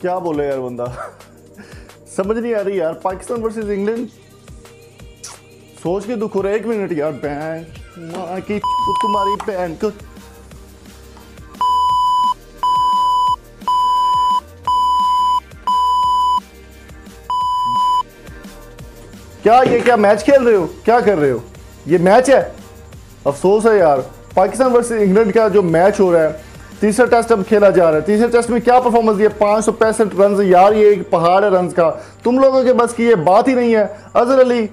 क्या बोले यार बंदा? समझ नहीं आ रही यार, पाकिस्तान वर्सेस इंग्लैंड सोच के दुख हो रहा है, एक मिनट यार, बहन। माँ की तुम्हारी बहन को। क्या ये, क्या मैच खेल रहे हो? क्या कर रहे हो? ये मैच है? अफसोस है यार। पाकिस्तान वर्सेस इंग्लैंड का जो मैच हो रहा है तीसरा टेस्ट अब खेला जा रहा है। तीसरे टेस्ट में क्या परफॉर्मेंस दिया? पाँच सौ पैंसठ रन यार, ये एक पहाड़ है रन का। तुम लोगों के बस की ये बात ही नहीं है। अजहर अली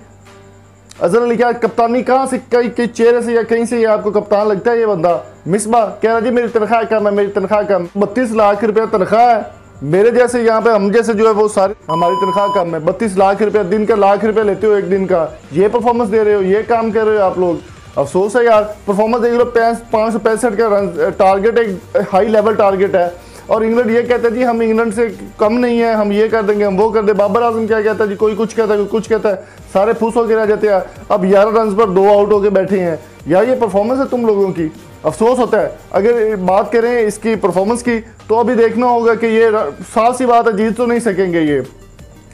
अजहर अली क्या, कप्तानी कहाँ से, कई कई चेहरे से या कहीं से ये आपको कप्तान लगता है ये बंदा? मिसबा कह रहा जी, मेरी तनख्वाह कम है, मेरी तनख्वाह कम बत्तीस लाख रुपया तनख्वाह है। मेरे जैसे यहाँ पे, हम जैसे जो है वो सारे, हमारी तनख्वाह कम है। बत्तीस लाख रुपया, दिन का लाख रुपया लेते हो एक दिन का। ये परफॉर्मेंस दे रहे हो, ये काम कर रहे हो आप लोग। अफसोस है यार परफॉर्मेंस देख लो पाँच सौ पैंसठ का रन टारगेट एक हाई लेवल टारगेट है। और इंग्लैंड ये कहता है जी, हम इंग्लैंड से कम नहीं है, हम ये कर देंगे, हम वो कर दे। बाबर आज़म क्या कहता है जी, कोई कुछ कहता है, कोई कुछ कहता है। सारे फूस होकर रह जाते हैं। अब ग्यारह रन पर दो आउट होकर बैठे हैं। यार ये परफॉर्मेंस है तुम लोगों की। अफसोस होता है। अगर बात करें इसकी परफॉर्मेंस की तो अभी देखना होगा कि ये साफ़ सी बात है, जीत तो नहीं सकेंगे ये।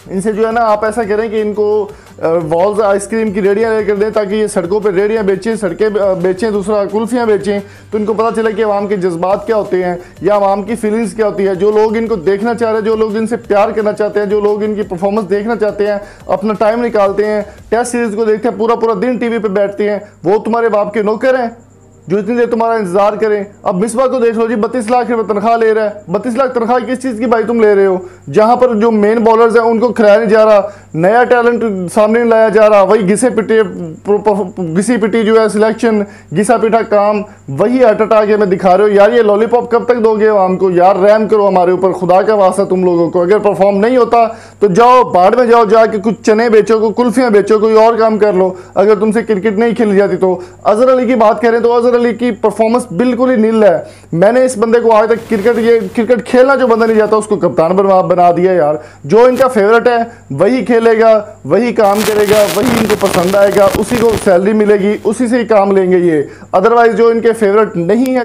इनसे जो है ना, आप ऐसा करें कि इनको वॉल्स आइसक्रीम की रेडियाँ लेकर दें ताकि ये सड़कों पर रेडियाँ बेचें, सड़कें बेचें, दूसरा कुल्फियाँ बेचें तो इनको पता चले कि आवाम के जज्बात क्या होते हैं या आवाम की फीलिंग्स क्या होती है। जो लोग इनको देखना चाह रहे हैं, जो लोग इनसे प्यार करना चाहते हैं, जो लोग इनकी परफॉर्मेंस देखना चाहते हैं, अपना टाइम निकालते हैं टेस्ट सीरीज़ को देखते हैं पूरा पूरा दिन टी वी पर बैठते हैं, वो तुम्हारे बाप के नौकर हैं। जो इतनी देर तुम्हारा इंतज़ार करें। अब मिसबा को देख लो जी, बत्तीस लाख रुपए तनख्वाह ले रहा है। बत्तीस लाख तनख्वाह किस चीज़ की भाई तुम ले रहे हो? जहाँ पर जो मेन बॉलर्स हैं, उनको खिलाया नहीं जा रहा। नया टैलेंट सामने लाया जा रहा। वही घिसे पिटे घिसी पिटी जो है सिलेक्शन घिसा पिटा काम, वही अट अटा के दिखा रहे हो। यार, ये लॉलीपॉप कब तक दोगे आम को? यार रैम करो हमारे ऊपर। खुदा का वास्ता तुम लोगों को। अगर परफॉर्म नहीं होता तो जाओ, बाढ़ में जाओ जाके कुछ चने बेचो को, कुल्फियाँ बेचो कोई और काम कर लो। अगर तुमसे क्रिकेट नहीं खेली जाती तो। अजहर अली की बात करें तो अजहर अली की परफॉर्मेंस बिल्कुल ही नील है। मैंने इस बंदे को आज तक क्रिकेट ये क्रिकेट खेलना जो बंदा नहीं जाता उसको कप्तान बना बना दिया यार। जो इनका फेवरेट है, वही खेलेगा, वही काम करेगा, वही इनको पसंद आएगा, उसी को सैलरी मिलेगी, उसी से ही काम लेंगे ये। अदरवाइज़ जो इनके फेवरेट नहीं है